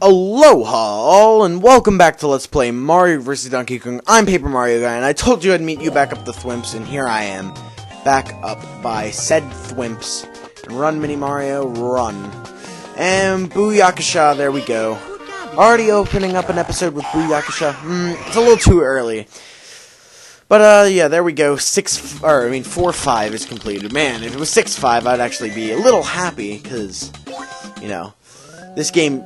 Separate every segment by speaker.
Speaker 1: Aloha all, and welcome back to Let's Play Mario vs. Donkey Kong. I'm Paper Mario Guy, and I told you I'd meet you back up the Thwimps, and here I am, back up by said Thwimps. Run, Mini Mario, run. And Booyakasha, there we go. Already opening up an episode with Booyakasha. Hmm, it's a little too early. But, uh, yeah, there we go. Six, or, I mean, four five is completed. Man, if it was six five, I'd actually be a little happy, because, you know, this game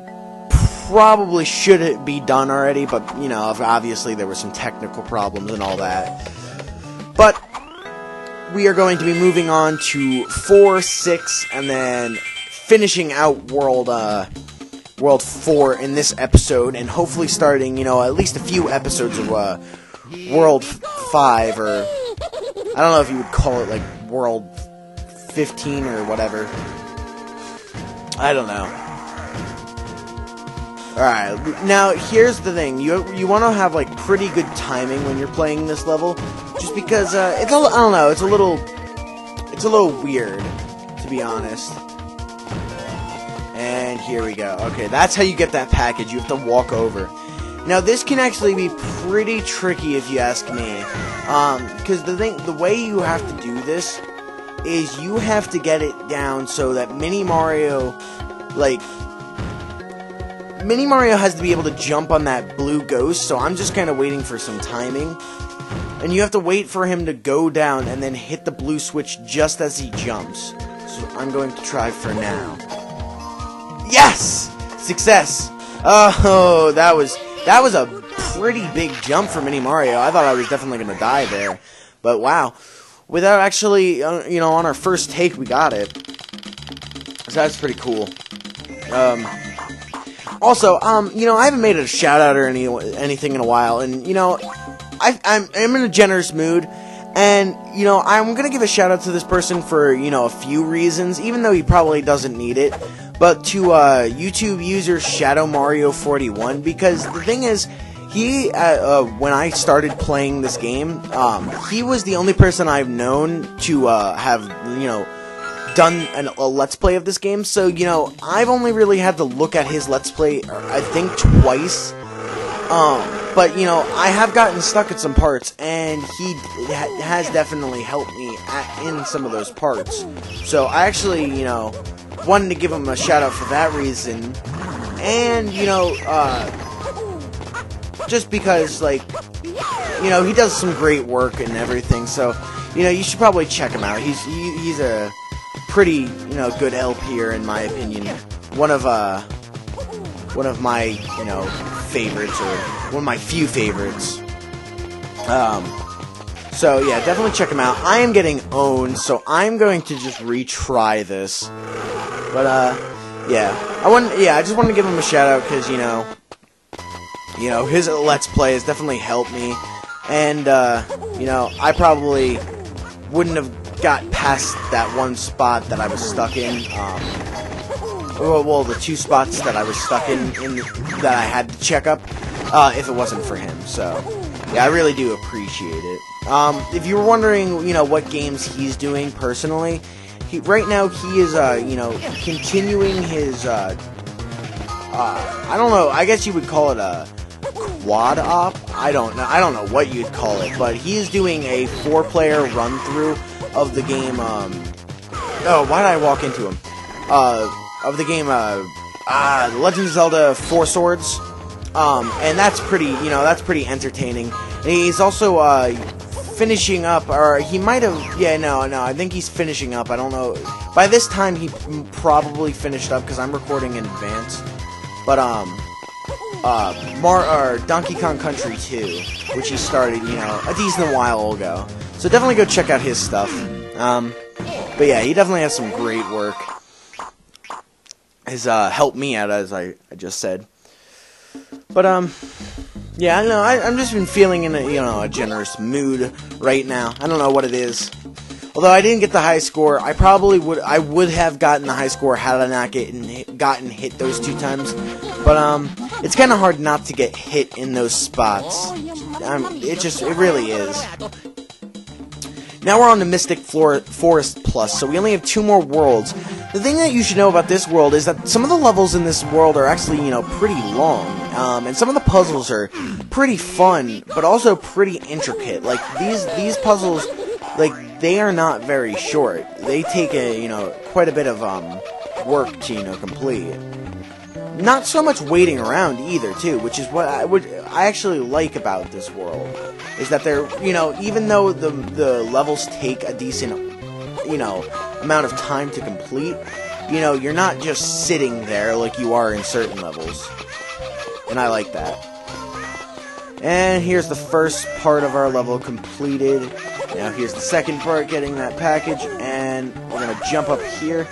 Speaker 1: probably should it be done already, but you know, obviously there were some technical problems and all that. But we are going to be moving on to four, six, and then finishing out world uh, world four in this episode, and hopefully starting, you know, at least a few episodes of uh, world five, or I don't know if you would call it like world fifteen or whatever. I don't know. Alright, now here's the thing. You you want to have like pretty good timing when you're playing this level, just because uh, it's a I don't know, it's a little it's a little weird, to be honest. And here we go. Okay, that's how you get that package. You have to walk over. Now this can actually be pretty tricky if you ask me, because um, the thing, the way you have to do this is you have to get it down so that Mini Mario, like Mini Mario has to be able to jump on that blue ghost, so I'm just kind of waiting for some timing. And you have to wait for him to go down and then hit the blue switch just as he jumps. So I'm going to try for now. Yes! Success! Oh, that was that was a pretty big jump for Mini Mario. I thought I was definitely going to die there. But wow. Without actually, uh, you know, on our first take, we got it. So that's pretty cool. Um, also, um, you know, I haven't made a shout out or any anything in a while, and you know, I, I'm I'm in a generous mood, and you know, I'm gonna give a shout out to this person for you know a few reasons, even though he probably doesn't need it, but to uh, YouTube user Shadow Mario 41 because the thing is. He, uh, uh, when I started playing this game, um, he was the only person I've known to uh, have, you know, done an, a let's play of this game, so you know I've only really had to look at his let's play I think twice. Um, but you know I have gotten stuck at some parts, and he ha has definitely helped me at, in some of those parts. So I actually you know wanted to give him a shout out for that reason, and you know uh, just because like you know he does some great work and everything. So you know you should probably check him out. He's he, he's a pretty, you know, good help here in my opinion. One of uh, one of my, you know, favorites or one of my few favorites. Um, so yeah, definitely check him out. I am getting owned, so I'm going to just retry this. But uh, yeah, I want, yeah, I just wanted to give him a shout out because you know, you know, his Let's Play has definitely helped me, and uh, you know, I probably wouldn't have got past that one spot that I was stuck in. Um, well, well, the two spots that I was stuck in, in that I had to check up, uh, if it wasn't for him. So, yeah, I really do appreciate it. Um, if you were wondering, you know, what games he's doing personally, he, right now he is, uh, you know, continuing his, uh, uh, I don't know, I guess you would call it a quad op. I don't know. I don't know what you'd call it, but he is doing a four-player run through of the game. Um, oh, why did I walk into him? Uh, of the game. Uh, uh, Legend of Zelda Four Swords. Um, and that's pretty. You know, that's pretty entertaining. And he's also uh, finishing up, or he might have. Yeah, no, no. I think he's finishing up. I don't know. By this time, he probably finished up because I'm recording in advance. But um, uh, Mar or Donkey Kong Country 2, which he started, you know, a decent while ago. So definitely go check out his stuff. Um, but yeah, he definitely has some great work. Has uh, helped me out, as I, I just said. But um, yeah, I know. I, I'm just been feeling in a you know a generous mood right now. I don't know what it is. Although I didn't get the high score, I probably would I would have gotten the high score had I not getting gotten hit those two times. But um, it's kind of hard not to get hit in those spots. Um, it just it really is. Now we're on the Mystic Forest Plus, so we only have two more worlds. the thing that you should know about this world is that some of the levels in this world are actually, you know, pretty long. Um, and some of the puzzles are pretty fun, but also pretty intricate. Like, these, these puzzles, like, they are not very short. They take a, you know, quite a bit of, um, work to, you know, complete. Not so much waiting around either, too, which is what I would, I actually like about this world. Is that they're, you know, even though the, the levels take a decent, you know, amount of time to complete, you know, you're not just sitting there like you are in certain levels. And I like that. And here's the first part of our level completed. Now here's the second part, getting that package, and we're gonna jump up here,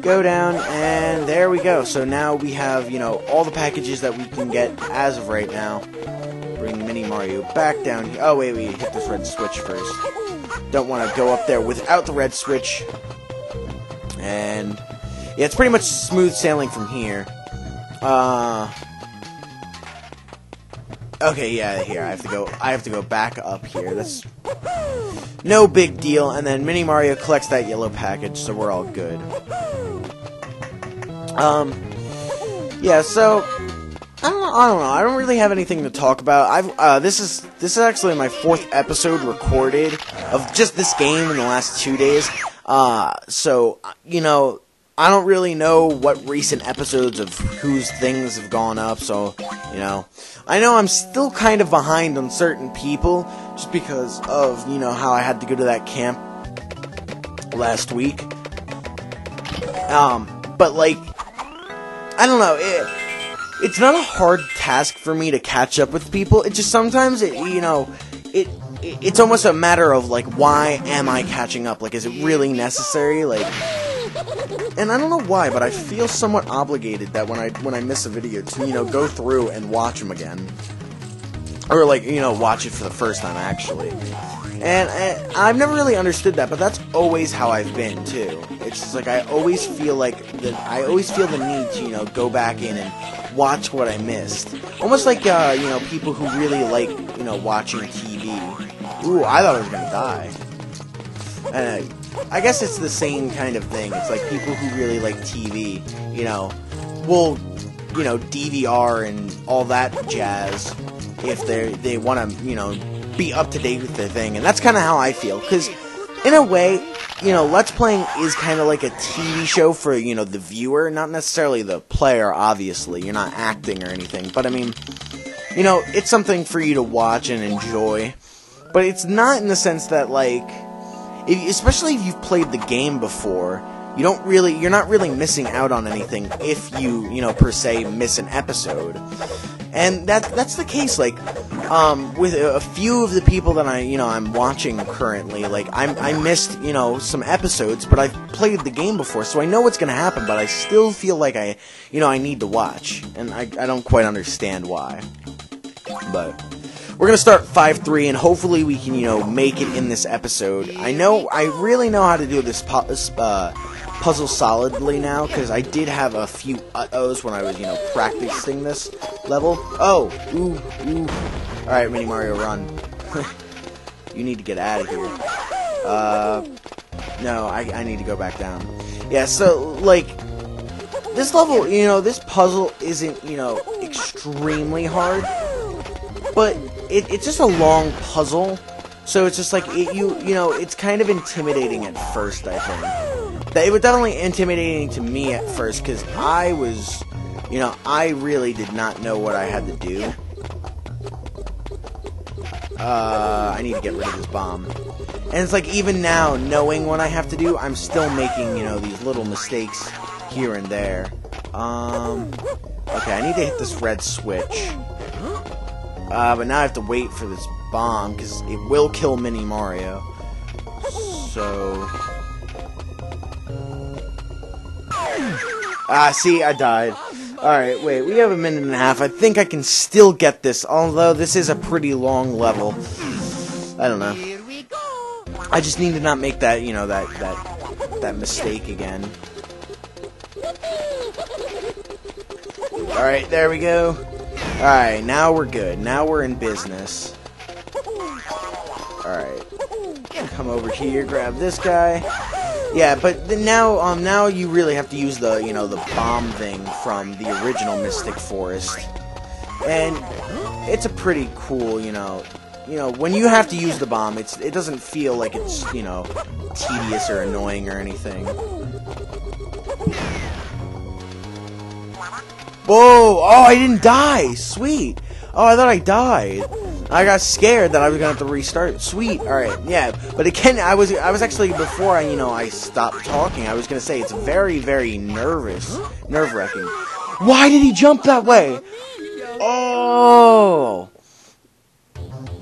Speaker 1: go down, and there we go. So now we have, you know, all the packages that we can get as of right now. Bring Mini Mario back down. here. Oh wait, we hit this red switch first. Don't want to go up there without the red switch. And yeah, it's pretty much smooth sailing from here. Uh Okay, yeah, here I have to go. I have to go back up here. That's no big deal. And then Mini Mario collects that yellow package, so we're all good. Um, yeah. So I don't, I don't know. I don't really have anything to talk about. I've uh, this is this is actually my fourth episode recorded of just this game in the last two days. Uh, so you know, I don't really know what recent episodes of whose things have gone up. So you know, I know I'm still kind of behind on certain people just because of you know how I had to go to that camp last week. Um, but like, I don't know. It, it's not a hard task for me to catch up with people. It just sometimes, it, you know, it, it it's almost a matter of like, why am I catching up? Like, is it really necessary? Like, and I don't know why, but I feel somewhat obligated that when I when I miss a video to you know go through and watch them again, or like you know watch it for the first time actually. And, and I've never really understood that, but that's always how I've been too. It's just like I always feel like that. I always feel the need to you know go back in and watch what I missed. Almost like uh, you know people who really like you know watching TV. Ooh, I thought I was gonna die. And I guess it's the same kind of thing. It's like people who really like TV, you know, will, you know, DVR and all that jazz if they they want to, you know, be up to date with the thing. And that's kind of how I feel because in a way, you know, Let's Playing is kind of like a TV show for, you know, the viewer, not necessarily the player, obviously. You're not acting or anything. But I mean, you know, it's something for you to watch and enjoy. But it's not in the sense that, like, if, especially if you've played the game before, you don't really, you're not really missing out on anything if you, you know, per se, miss an episode. And that that's the case. Like, um, with a, few of the people that I, you know, I'm watching currently, like I'm, I missed, you know, some episodes, but I've played the game before, so I know what's gonna happen. But I still feel like I, you know, I need to watch, and I, I don't quite understand why. But we're gonna start 5-3 and hopefully we can you know make it in this episode. I know i really know how to do this, uh, puzzle solidly now because i did have a few uh-ohs when i was you know practicing this level. Oh ooh ooh. All right mini mario run. You need to get out of here. Uh no I, I need to go back down. Yeah so like this level you know this puzzle isn't you know extremely hard but it, it's just a long puzzle. So it's just like it, you you know it's kind of intimidating at first. I think that it was definitely intimidating to me at first because I was, you know, I really did not know what I had to do. Uh, I need to get rid of this bomb. And it's like even now, knowing what I have to do, I'm still making you know these little mistakes here and there. Um, okay, I need to hit this red switch. Uh, but now I have to wait for this bomb, because it will kill Mini Mario. So... Ah, see, I died. Alright, wait, we have a minute and a half. I think I can still get this, although this is a pretty long level. I don't know. I just need to not make that, you know, that, that, that mistake again. Alright, there we go. Alright, now we're good. Now we're in business. Alright. Come over here, grab this guy. Yeah, but now, um, now you really have to use the, you know, the bomb thing from the original Mystic Forest, and it's a pretty cool, you know, you know, when you have to use the bomb, it's it doesn't feel like it's, you know, tedious or annoying or anything. Whoa! Oh, I didn't die! Sweet! Oh, I thought I died. I got scared that I was gonna have to restart. Sweet. All right. Yeah. But again, I was I was actually before I you know I stopped talking. I was gonna say it's very very nervous, nerve wracking. Why did he jump that way? Oh.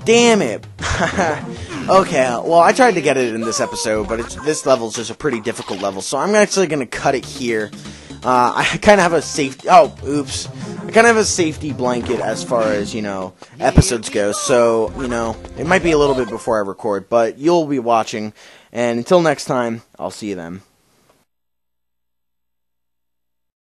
Speaker 1: Damn it. okay, well, I tried to get it in this episode, but this level's just a pretty difficult level, so I'm actually going to cut it here. Uh, I kind of have a safety. Oh, oops. I kind of have a safety blanket as far as you know episodes go. So you know it might be a little bit before I record, but you'll be watching. And until next time, I'll see you then.